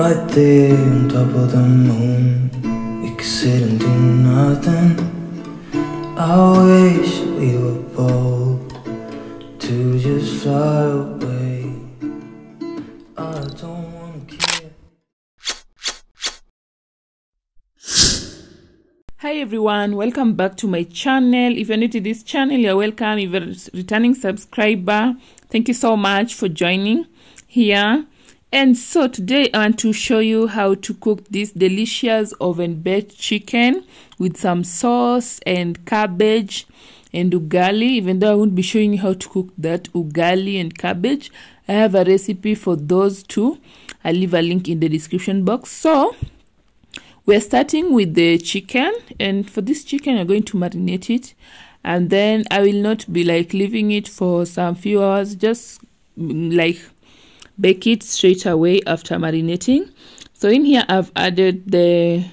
Right there on top of the moon, we could sit and do nothing. I wish we were bold to just fly away. I don't wanna care. Hi everyone, welcome back to my channel. If you're new to this channel, you're welcome. If you're a returning subscriber, thank you so much for joining here. And so today I want to show you how to cook this delicious oven baked chicken with some sauce and cabbage and ugali. Even though I won't be showing you how to cook that ugali and cabbage, I have a recipe for those two. I'll leave a link in the description box. So we're starting with the chicken and for this chicken i'm going to marinate it and then i will not be like leaving it for some few hours just mm, like bake it straight away after marinating. So in here i've added the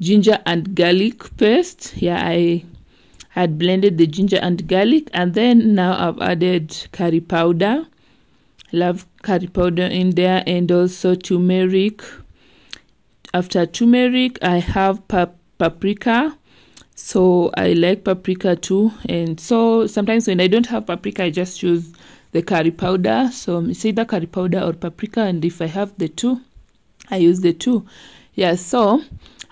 ginger and garlic paste. Yeah i had blended the ginger and garlic. And then now i've added curry powder. Love curry powder in there and also turmeric. After turmeric i have pap paprika. So i like paprika too. And so sometimes when i don't have paprika i just use the curry powder so it's either curry powder or paprika and if i have the two i use the two. Yeah so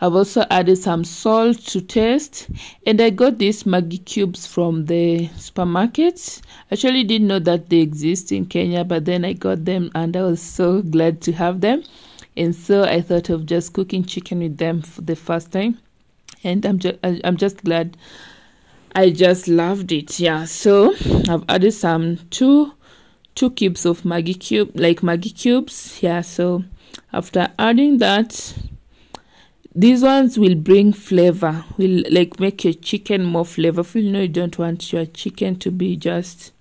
i've also added some salt to taste and i got these maggi cubes from the supermarket. Actually didn't know that they exist in kenya but then i got them and i was so glad to have them. And so I thought of just cooking chicken with them for the first time, and I'm just I'm just glad. I just loved it. Yeah, so I've added some two two cubes of Maggi cube like Maggi cubes. Yeah, so after adding that, these ones will bring flavor. Will like make your chicken more flavorful. You know, you don't want your chicken to be just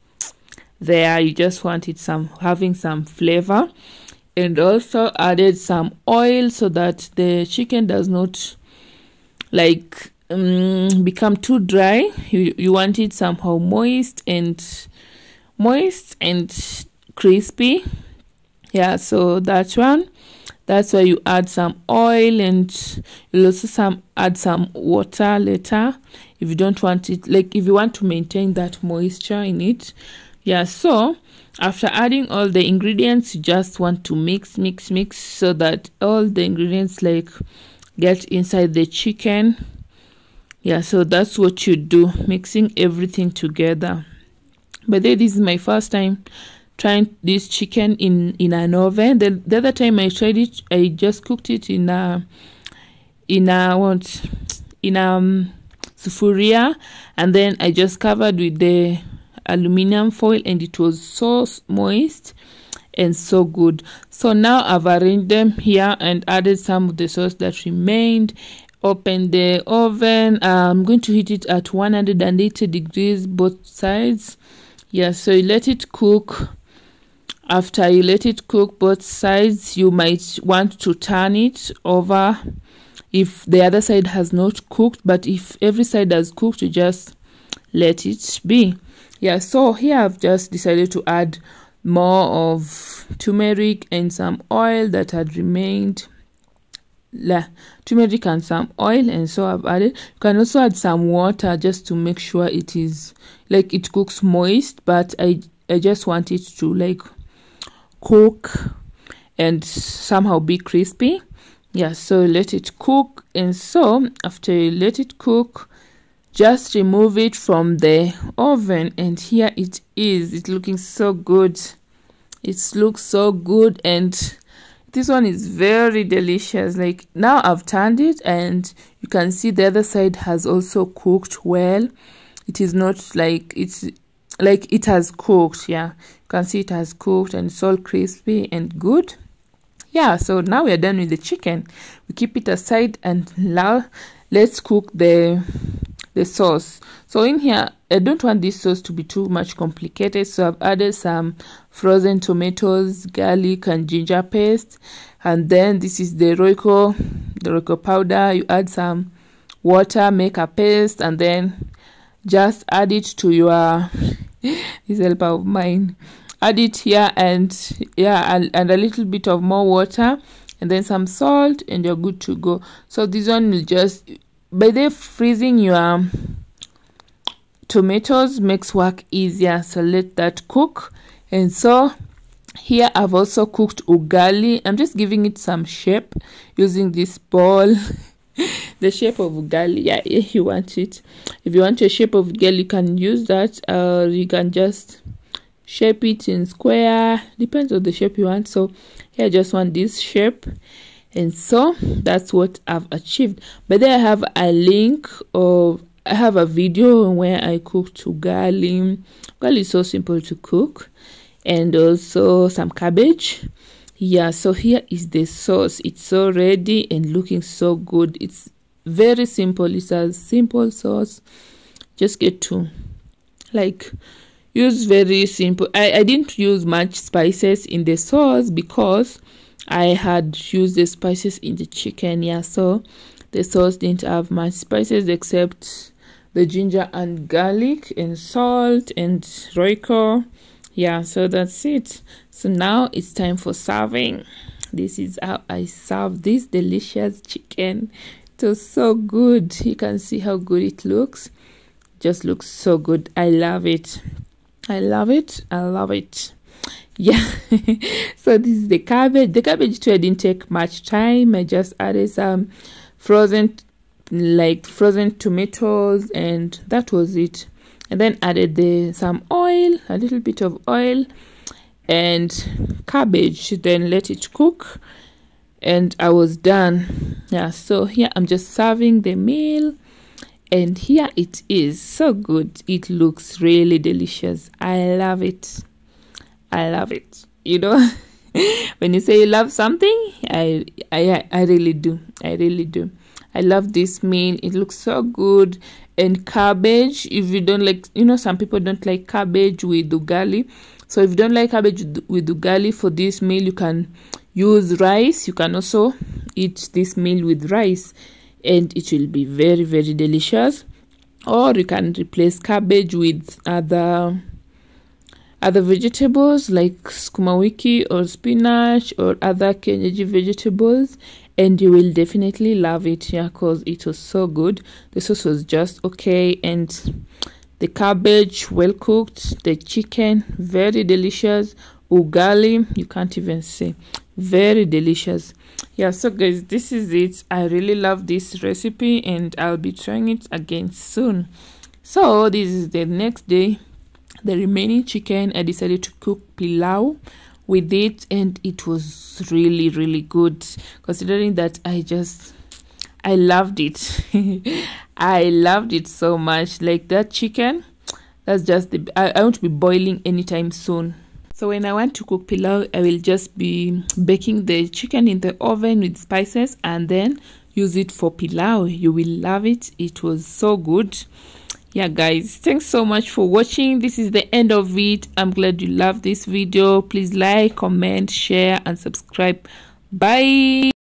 there. You just want it some having some flavor and also added some oil so that the chicken does not like um, become too dry you, you want it somehow moist and moist and crispy. Yeah so that one that's why you add some oil and you'll also some add some water later if you don't want it like if you want to maintain that moisture in it. Yeah so after adding all the ingredients you just want to mix mix mix so that all the ingredients like get inside the chicken yeah so that's what you do mixing everything together. But then this is my first time trying this chicken in in an oven. The, the other time i tried it i just cooked it in a in a what? In a um, sufuria and then i just covered with the aluminum foil and it was so moist and so good. So now i've arranged them here and added some of the sauce that remained open the oven. I'm going to heat it at 180 degrees both sides. Yeah so you let it cook. After you let it cook both sides you might want to turn it over. If the other side has not cooked but if every side has cooked you just let it be. Yeah so here i've just decided to add more of turmeric and some oil that had remained turmeric and some oil and so i've added. You can also add some water just to make sure it is like it cooks moist but i i just want it to like cook and somehow be crispy. Yeah so let it cook. And so after you let it cook just remove it from the oven and here it is. It's looking so good. It looks so good and this one is very delicious. Like now i've turned it and you can see the other side has also cooked well. It is not like it's like it has cooked yeah. You can see it has cooked and it's all crispy and good. Yeah so now we're done with the chicken. We keep it aside and now let's cook the the sauce. So in here i don't want this sauce to be too much complicated. So i've added some frozen tomatoes garlic and ginger paste. And then this is the royco the royco powder. You add some water make a paste and then just add it to your this helper of mine. Add it here and yeah and, and a little bit of more water and then some salt and you're good to go. So this one will just by the freezing your tomatoes makes work easier. So let that cook. And so here i've also cooked ugali. I'm just giving it some shape using this ball the shape of ugali yeah if you want it. If you want a shape of ugali you can use that or you can just shape it in square. Depends on the shape you want. So here i just want this shape and so that's what i've achieved. But then i have a link of i have a video where i cooked ugali ugali is so simple to cook. And also some cabbage. Yeah so here is the sauce. It's so ready and looking so good. It's very simple. It's a simple sauce. Just get to like use very simple. I, I didn't use much spices in the sauce because i had used the spices in the chicken yeah so the sauce didn't have much spices except the ginger and garlic and salt and royco. Yeah so that's it. So now it's time for serving. This is how i serve this delicious chicken. It was so good. You can see how good it looks. Just looks so good. I love it. I love it. I love it yeah. So this is the cabbage. The cabbage too i didn't take much time. I just added some frozen like frozen tomatoes and that was it. And then added the some oil a little bit of oil and cabbage then let it cook and i was done. Yeah so here i'm just serving the meal and here it is. So good. It looks really delicious. I love it i love it you know when you say you love something i i i really do. I really do. I love this meal. It looks so good. And cabbage if you don't like you know some people don't like cabbage with ugali. So if you don't like cabbage with ugali for this meal you can use rice. You can also eat this meal with rice. And it will be very very delicious. Or you can replace cabbage with other other vegetables like sukuma wiki or spinach or other kienyeji vegetables and you will definitely love it. Yeah because it was so good. The sauce was just okay and the cabbage well cooked the chicken very delicious. Ugali you can't even say. Very delicious. Yeah so guys this is it. I really love this recipe and i'll be trying it again soon. So this is the next day the remaining chicken i decided to cook pilau with it and it was really really good. Considering that i just i loved it. I loved it so much. Like that chicken that's just the I, I won't be boiling anytime soon. So when i want to cook pilau i will just be baking the chicken in the oven with spices and then use it for pilau. You will love it. It was so good yeah guys thanks so much for watching. This is the end of it. I'm glad you love this video. Please like comment share and subscribe. Bye